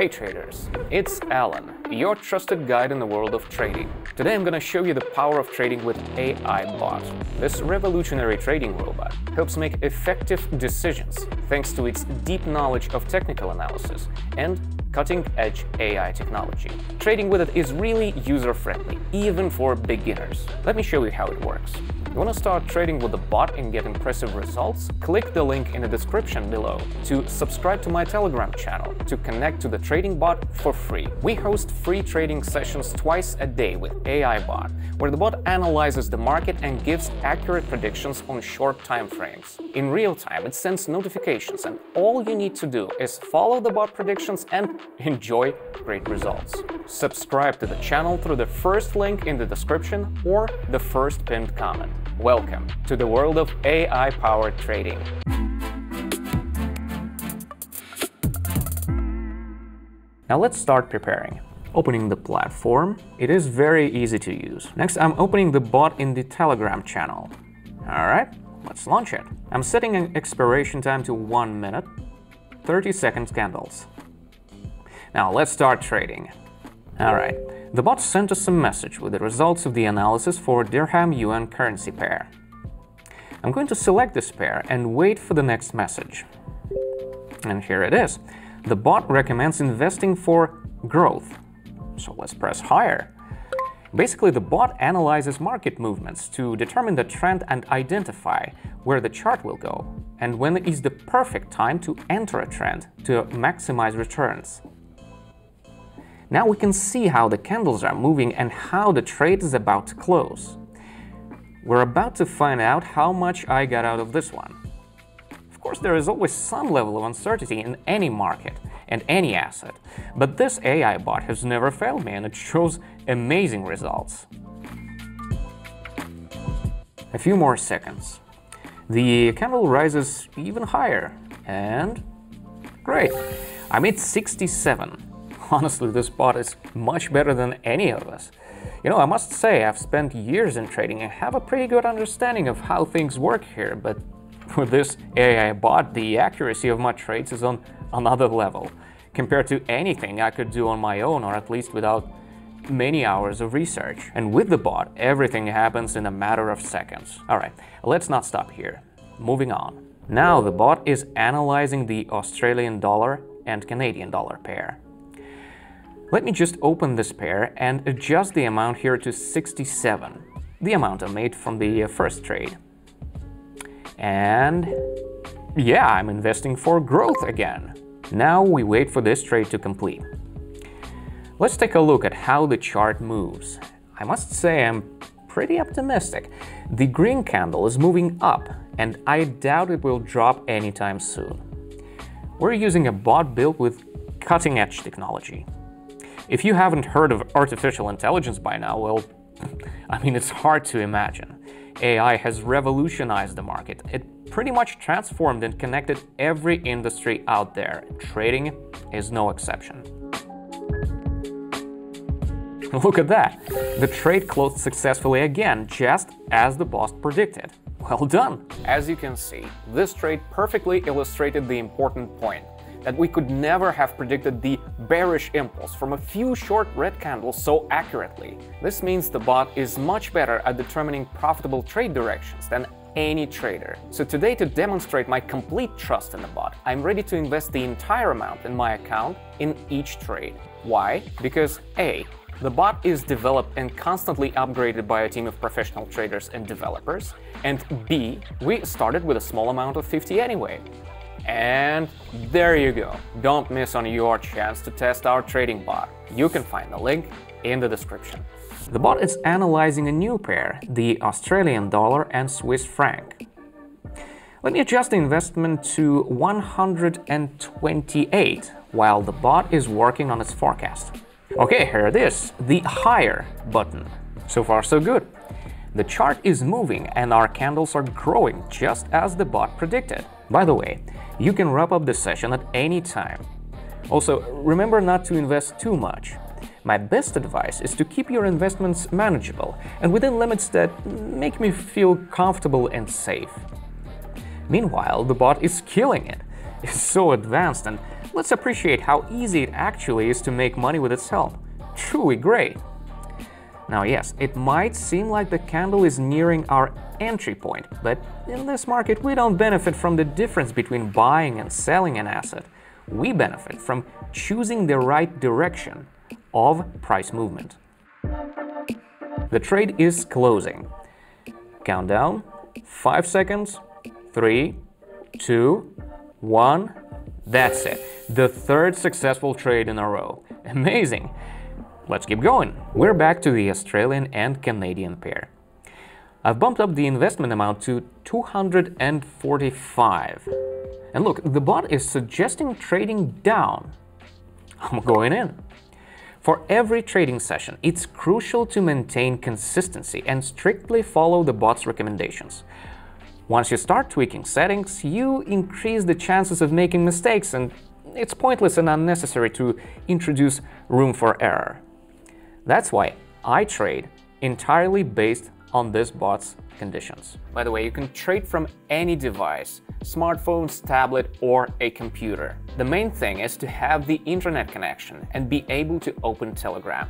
Hey traders, it's Alan, your trusted guide in the world of trading. Today I'm gonna show you the power of trading with AI Bot. This revolutionary trading robot helps make effective decisions thanks to its deep knowledge of technical analysis and cutting-edge AI technology. Trading with it is really user-friendly, even for beginners. Let me show you how it works. You want to start trading with the bot and get impressive results? Click the link in the description below to subscribe to my Telegram channel to connect to the trading bot for free. We host free trading sessions twice a day with AI Bot, where the bot analyzes the market and gives accurate predictions on short time frames. In real time, it sends notifications, and all you need to do is follow the bot predictions and enjoy great results. Subscribe to the channel through the first link in the description or the first pinned comment. Welcome to the world of AI-powered trading. Now let's start preparing. Opening the platform, it is very easy to use. Next, I'm opening the bot in the Telegram channel. Alright, let's launch it. I'm setting an expiration time to 1 minute, 30 seconds candles. Now let's start trading. Alright, the bot sent us a message with the results of the analysis for dirham yuan currency pair. I'm going to select this pair and wait for the next message. And here it is. The bot recommends investing for growth. So let's press higher. Basically, the bot analyzes market movements to determine the trend and identify where the chart will go, and when is the perfect time to enter a trend to maximize returns. Now we can see how the candles are moving and how the trade is about to close. We're about to find out how much I got out of this one. Of course, there is always some level of uncertainty in any market and any asset, but this AI bot has never failed me and it shows amazing results. A few more seconds. The candle rises even higher, and great, I made 67 honestly, this bot is much better than any of us. You know, I must say, I've spent years in trading and have a pretty good understanding of how things work here, but with this AI bot, the accuracy of my trades is on another level, compared to anything I could do on my own, or at least without many hours of research. And with the bot, everything happens in a matter of seconds. Alright, let's not stop here. Moving on. Now the bot is analyzing the Australian dollar and Canadian dollar pair. Let me just open this pair and adjust the amount here to 67, the amount I made from the uh, first trade. And yeah, I'm investing for growth again. Now we wait for this trade to complete. Let's take a look at how the chart moves. I must say I'm pretty optimistic. The green candle is moving up, and I doubt it will drop anytime soon. We're using a bot built with cutting-edge technology. If you haven't heard of artificial intelligence by now, well, I mean, it's hard to imagine. AI has revolutionized the market. It pretty much transformed and connected every industry out there. Trading is no exception. Look at that! The trade closed successfully again, just as the boss predicted. Well done! As you can see, this trade perfectly illustrated the important point that we could never have predicted the bearish impulse from a few short red candles so accurately. This means the bot is much better at determining profitable trade directions than any trader. So today to demonstrate my complete trust in the bot, I'm ready to invest the entire amount in my account in each trade. Why? Because A. The bot is developed and constantly upgraded by a team of professional traders and developers. And B. We started with a small amount of 50 anyway. And there you go. Don't miss on your chance to test our trading bot. You can find the link in the description. The bot is analyzing a new pair, the Australian dollar and Swiss franc. Let me adjust the investment to 128 while the bot is working on its forecast. Okay, here it is, the higher button. So far so good. The chart is moving and our candles are growing just as the bot predicted. By the way, you can wrap up the session at any time. Also, remember not to invest too much. My best advice is to keep your investments manageable and within limits that make me feel comfortable and safe. Meanwhile, the bot is killing it. It's so advanced and Let's appreciate how easy it actually is to make money with its help. Truly great. Now yes, it might seem like the candle is nearing our entry point, but in this market we don't benefit from the difference between buying and selling an asset. We benefit from choosing the right direction of price movement. The trade is closing. Countdown, 5 seconds, 3, 2, 1. That's it. The third successful trade in a row. Amazing. Let's keep going. We're back to the Australian and Canadian pair. I've bumped up the investment amount to 245. And look, the bot is suggesting trading down. I'm going in. For every trading session, it's crucial to maintain consistency and strictly follow the bot's recommendations. Once you start tweaking settings, you increase the chances of making mistakes and it's pointless and unnecessary to introduce room for error. That's why I trade entirely based on this bot's conditions. By the way, you can trade from any device, smartphones, tablet, or a computer. The main thing is to have the internet connection and be able to open Telegram.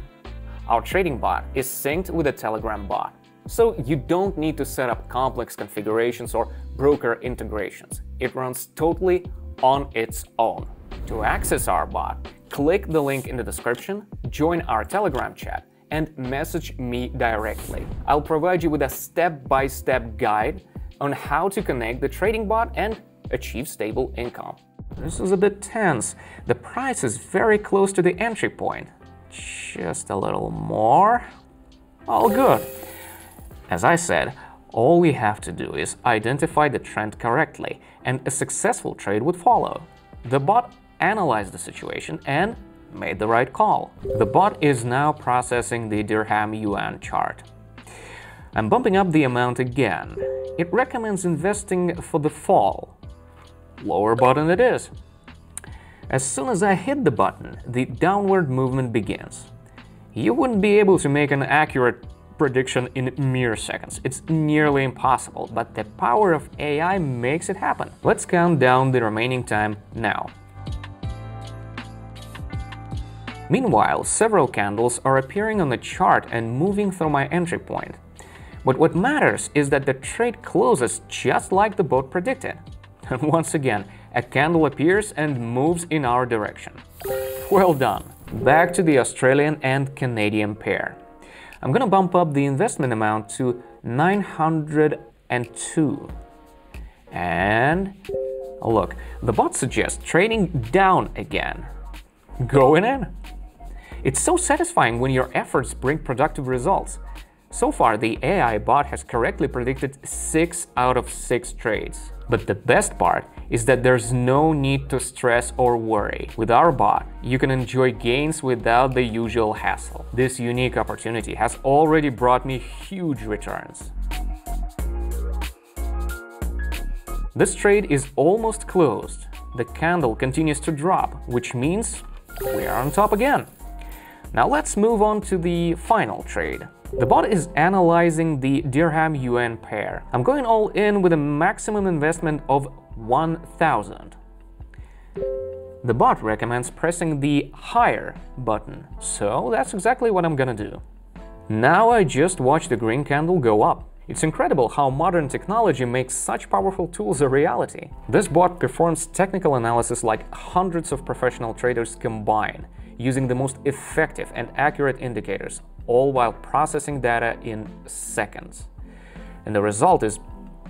Our trading bot is synced with the Telegram bot, so you don't need to set up complex configurations or broker integrations. It runs totally on its own. To access our bot, click the link in the description, join our Telegram chat, and message me directly. I'll provide you with a step-by-step -step guide on how to connect the trading bot and achieve stable income. This is a bit tense. The price is very close to the entry point. Just a little more. All good. As I said, all we have to do is identify the trend correctly, and a successful trade would follow. The bot analyzed the situation and made the right call. The bot is now processing the dirham yuan chart. I'm bumping up the amount again. It recommends investing for the fall. Lower button it is. As soon as I hit the button, the downward movement begins. You wouldn't be able to make an accurate prediction in mere seconds. It's nearly impossible, but the power of AI makes it happen. Let's count down the remaining time now. Meanwhile, several candles are appearing on the chart and moving through my entry point. But what matters is that the trade closes just like the bot predicted. And once again, a candle appears and moves in our direction. Well done! Back to the Australian and Canadian pair. I'm gonna bump up the investment amount to 902. And look, the bot suggests trading down again. Going in. It's so satisfying when your efforts bring productive results. So far, the AI bot has correctly predicted 6 out of 6 trades. But the best part is that there's no need to stress or worry. With our bot, you can enjoy gains without the usual hassle. This unique opportunity has already brought me huge returns. This trade is almost closed. The candle continues to drop, which means we are on top again. Now let's move on to the final trade. The bot is analyzing the dirham yuan pair. I'm going all in with a maximum investment of 1000. The bot recommends pressing the higher button, so that's exactly what I'm gonna do. Now I just watch the green candle go up. It's incredible how modern technology makes such powerful tools a reality. This bot performs technical analysis like hundreds of professional traders combine, using the most effective and accurate indicators, all while processing data in seconds. And the result is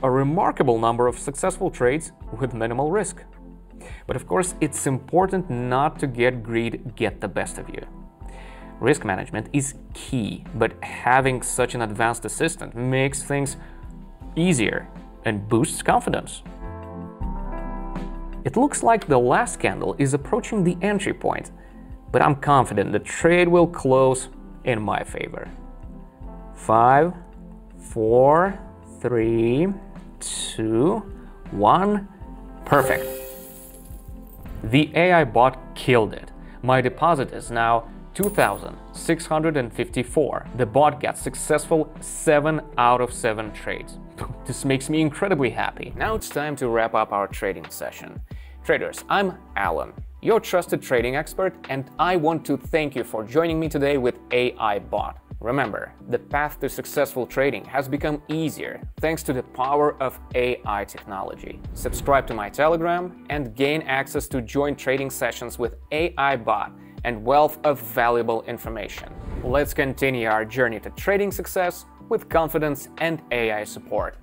a remarkable number of successful trades with minimal risk. But of course, it's important not to get greed get the best of you. Risk management is key, but having such an advanced assistant makes things easier and boosts confidence. It looks like the last candle is approaching the entry point, but I'm confident the trade will close in my favor. Five, four, three, two, one. Perfect. The AI bot killed it. My deposit is now 2,654. The bot got successful 7 out of 7 trades. This makes me incredibly happy. Now it's time to wrap up our trading session. Traders, I'm Alan. Your trusted trading expert, and I want to thank you for joining me today with AI Bot. Remember, the path to successful trading has become easier thanks to the power of AI technology. Subscribe to my Telegram and gain access to joint trading sessions with AI Bot and wealth of valuable information. Let's continue our journey to trading success with confidence and AI support.